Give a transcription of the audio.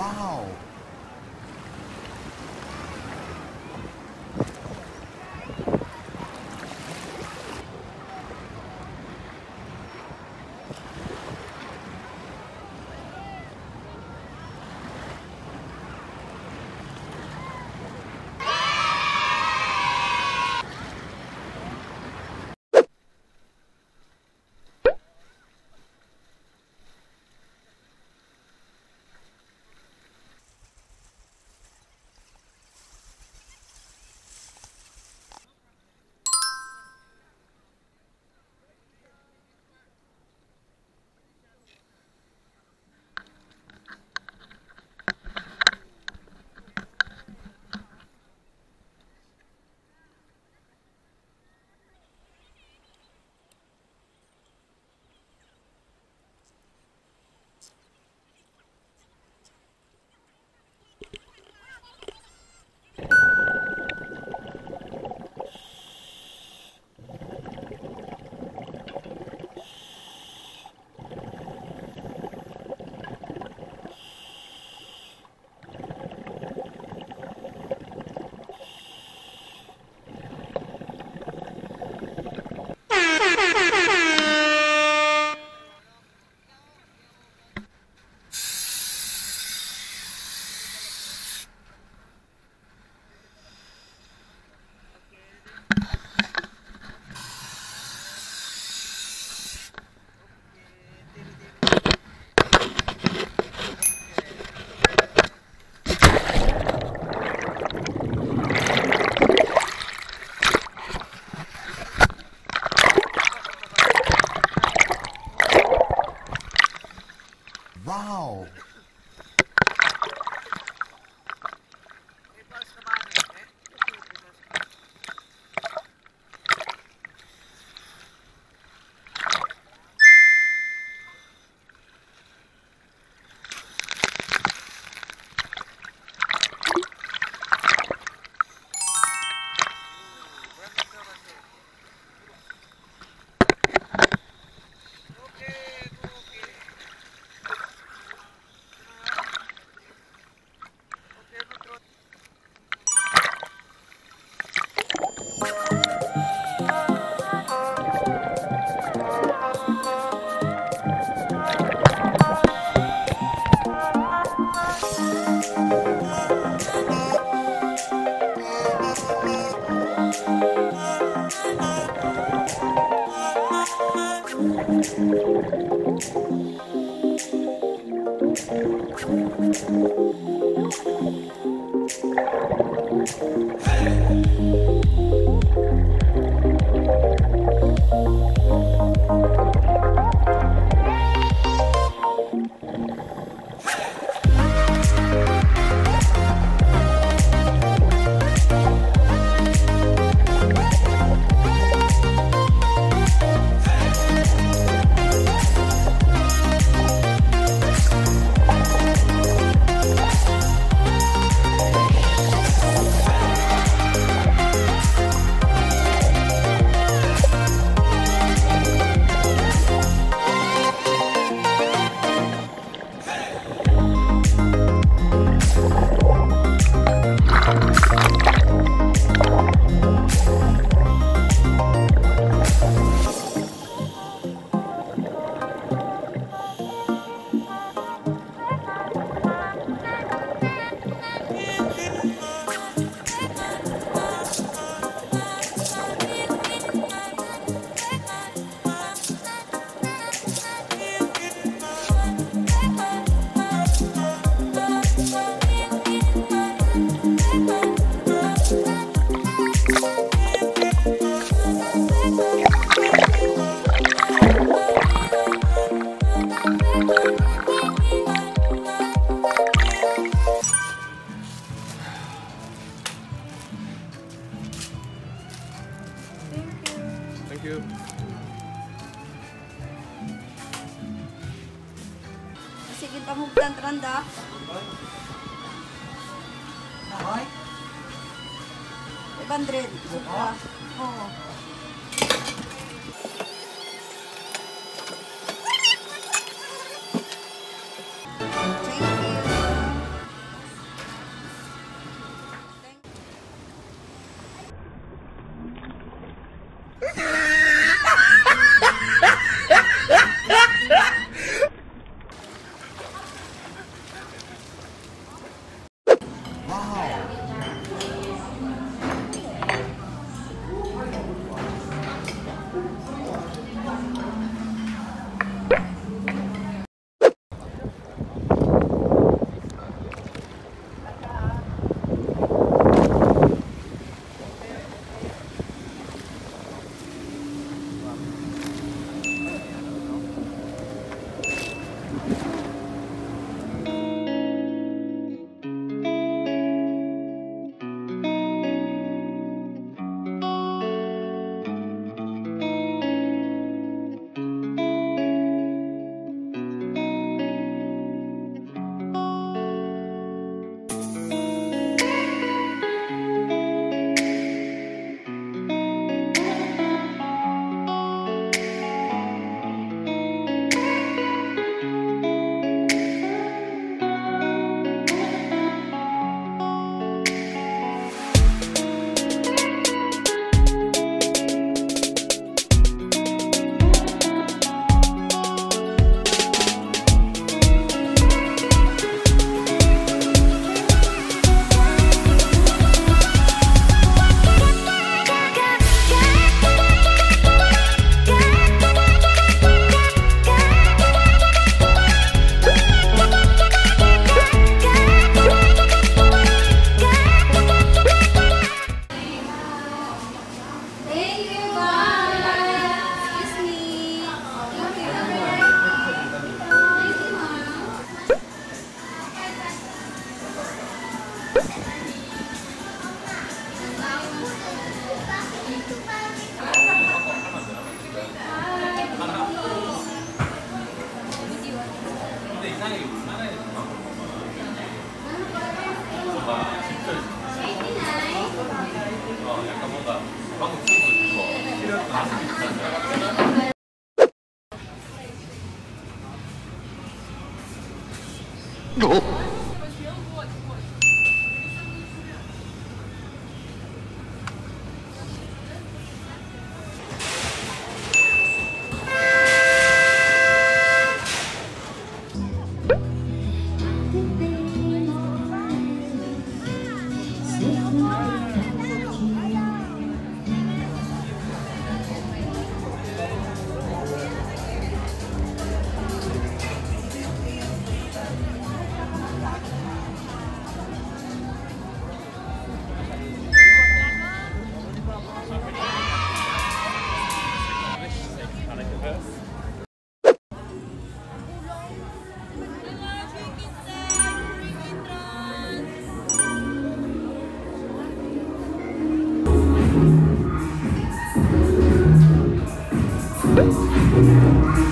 Wow. Música Sigil pamugdan tranda. Nahoy? Ibandred. Buka? Oo. Ha ha! ちょっと。Vamos ver?